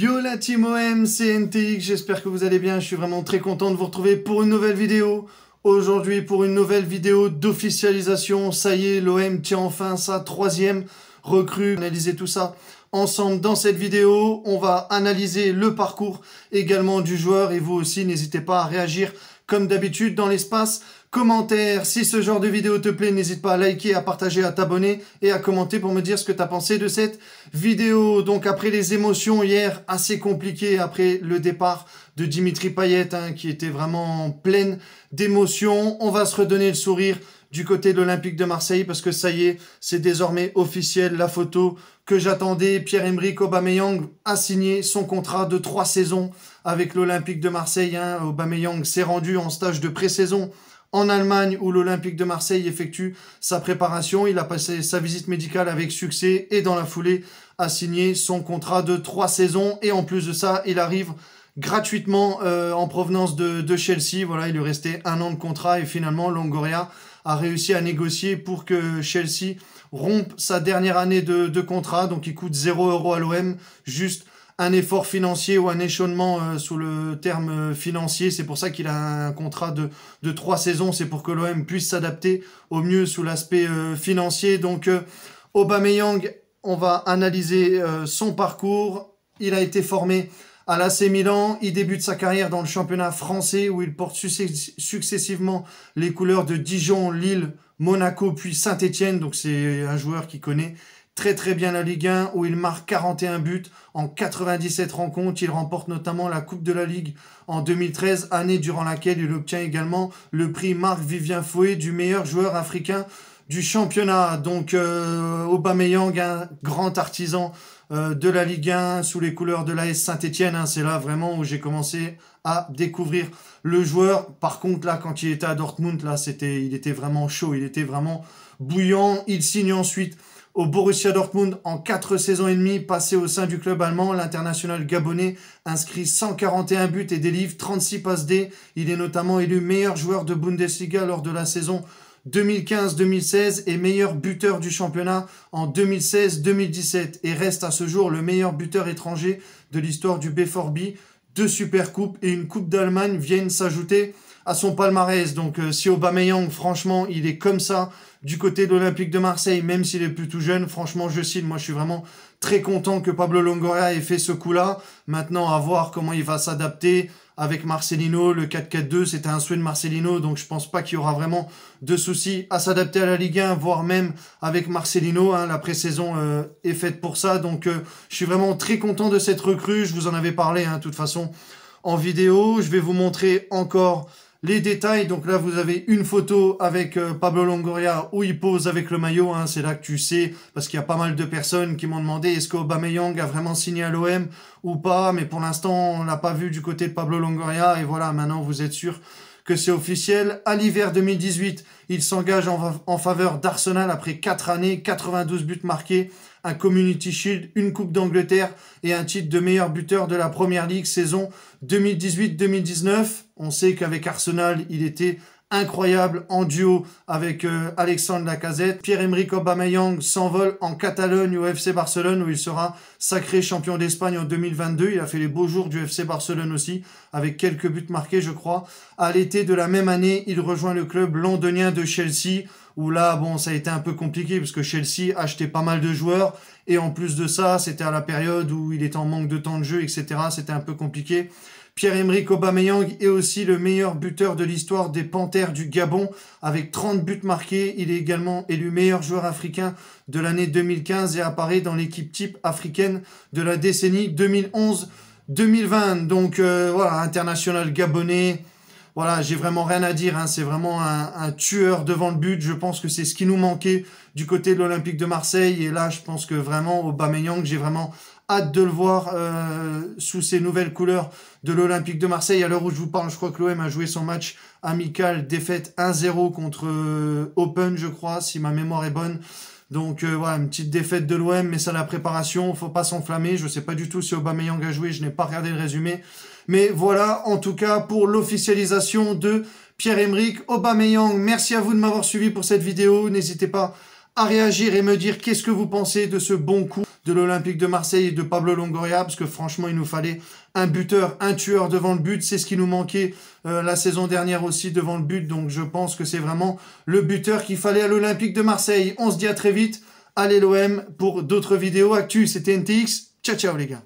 Yo la team OM, c'est NTX, j'espère que vous allez bien, je suis vraiment très content de vous retrouver pour une nouvelle vidéo. Aujourd'hui pour une nouvelle vidéo d'officialisation, ça y est, l'OM tient enfin sa troisième recrue. Analyser tout ça ensemble dans cette vidéo, on va analyser le parcours également du joueur et vous aussi n'hésitez pas à réagir comme d'habitude dans l'espace commentaire. Si ce genre de vidéo te plaît, n'hésite pas à liker, à partager, à t'abonner et à commenter pour me dire ce que tu as pensé de cette vidéo. Donc après les émotions hier assez compliquées, après le départ de Dimitri Payet hein, qui était vraiment pleine d'émotions, on va se redonner le sourire du côté de l'Olympique de Marseille parce que ça y est, c'est désormais officiel. La photo que j'attendais, Pierre-Emerick Aubameyang a signé son contrat de trois saisons avec l'Olympique de Marseille. Hein. Aubameyang s'est rendu en stage de pré-saison en Allemagne où l'Olympique de Marseille effectue sa préparation. Il a passé sa visite médicale avec succès et dans la foulée a signé son contrat de trois saisons. Et en plus de ça, il arrive gratuitement euh, en provenance de, Chelsea. Voilà, il lui restait un an de contrat et finalement Longoria a réussi à négocier pour que Chelsea rompe sa dernière année de, contrat. Donc il coûte 0 euros à l'OM, juste un effort financier ou un échelonnement euh, sous le terme euh, financier. C'est pour ça qu'il a un contrat de, trois saisons. C'est pour que l'OM puisse s'adapter au mieux sous l'aspect euh, financier. Donc Aubameyang, on va analyser son parcours. Il a été formé à l'AC Milan. Il débute sa carrière dans le championnat français où il porte successivement les couleurs de Dijon, Lille, Monaco puis Saint-Étienne. Donc c'est un joueur qui connaît très très bien la Ligue 1 où il marque 41 buts en 97 rencontres. Il remporte notamment la Coupe de la Ligue en 2013, année durant laquelle il obtient également le prix Marc-Vivien Fouet du meilleur joueur africain du championnat. Donc euh, Aubameyang, un grand artisan euh, de la Ligue 1 sous les couleurs de l'AS Saint-Etienne. Hein. C'est là vraiment où j'ai commencé à découvrir le joueur. Par contre là, quand il était à Dortmund, là, c'était, il était vraiment chaud, il était vraiment bouillant. Il signe ensuite au Borussia Dortmund en 4 saisons et demie, passé au sein du club allemand, l'international gabonais inscrit 141 buts et délivre 36 passes D. Il est notamment élu meilleur joueur de Bundesliga lors de la saison 2015-2016 et meilleur buteur du championnat en 2016-2017 et reste à ce jour le meilleur buteur étranger de l'histoire du B4B. Deux Supercoupes et une Coupe d'Allemagne viennent s'ajouter à son palmarès. Donc euh, si Aubameyang, franchement, il est comme ça du côté de l'Olympique de Marseille, même s'il est plus tout jeune, franchement, je cite, moi je suis vraiment très content que Pablo Longoria ait fait ce coup-là. Maintenant, à voir comment il va s'adapter avec Marcelino. Le 4-4-2, c'était un souhait de Marcelino, donc je pense pas qu'il y aura vraiment de soucis à s'adapter à la Ligue 1, voire même avec Marcelino. Hein, la pré-saison euh, est faite pour ça, donc euh, je suis vraiment très content de cette recrue. Je vous en avais parlé, hein, de toute façon, en vidéo. Je vais vous montrer encore les détails, donc là vous avez une photo avec euh, Pablo Longoria où il pose avec le maillot, hein, c'est là que tu sais, parce qu'il y a pas mal de personnes qui m'ont demandé est-ce qu'Aubameyang a vraiment signé à l'OM ou pas, mais pour l'instant on l'a pas vu du côté de Pablo Longoria, et voilà, maintenant vous êtes sûr que c'est officiel. À l'hiver 2018, il s'engage en, faveur d'Arsenal après 4 années, 92 buts marqués, un Community Shield, une Coupe d'Angleterre et un titre de meilleur buteur de la Première Ligue saison 2018-2019. On sait qu'avec Arsenal, il était incroyable en duo avec euh, Alexandre Lacazette. Pierre-Emerick Aubameyang s'envole en Catalogne au FC Barcelone où il sera sacré champion d'Espagne en 2022. Il a fait les beaux jours du FC Barcelone aussi avec quelques buts marqués je crois. À l'été de la même année, il rejoint le club londonien de Chelsea où là, bon, ça a été un peu compliqué parce que Chelsea achetait pas mal de joueurs et en plus de ça, c'était à la période où il était en manque de temps de jeu, etc. C'était un peu compliqué. Pierre-Emerick Aubameyang est aussi le meilleur buteur de l'histoire des Panthères du Gabon avec 30 buts marqués. Il est également élu meilleur joueur africain de l'année 2015 et apparaît dans l'équipe type africaine de la décennie 2011-2020. Donc euh, voilà, international gabonais. Voilà, j'ai vraiment rien à dire. Hein. C'est vraiment un, tueur devant le but. Je pense que c'est ce qui nous manquait du côté de l'Olympique de Marseille. Et là, je pense que vraiment, Aubameyang, j'ai vraiment hâte de le voir euh, sous ces nouvelles couleurs de l'Olympique de Marseille. À l'heure où je vous parle, je crois que l'OM a joué son match amical, défaite 1-0 contre euh, Open, je crois, si ma mémoire est bonne. Donc euh, voilà, une petite défaite de l'OM, mais ça la préparation, faut pas s'enflammer. Je sais pas du tout si Aubameyang a joué, je n'ai pas regardé le résumé. Mais voilà, en tout cas, pour l'officialisation de Pierre-Emerick Aubameyang. Merci à vous de m'avoir suivi pour cette vidéo. N'hésitez pas à réagir et me dire qu'est-ce que vous pensez de ce bon coup de l'Olympique de Marseille et de Pablo Longoria, parce que franchement, il nous fallait un buteur, un tueur devant le but. C'est ce qui nous manquait euh, la saison dernière aussi devant le but. Donc je pense que c'est vraiment le buteur qu'il fallait à l'Olympique de Marseille. On se dit à très vite. Allez l'OM pour d'autres vidéos actus. C'était NTX. Ciao, ciao les gars.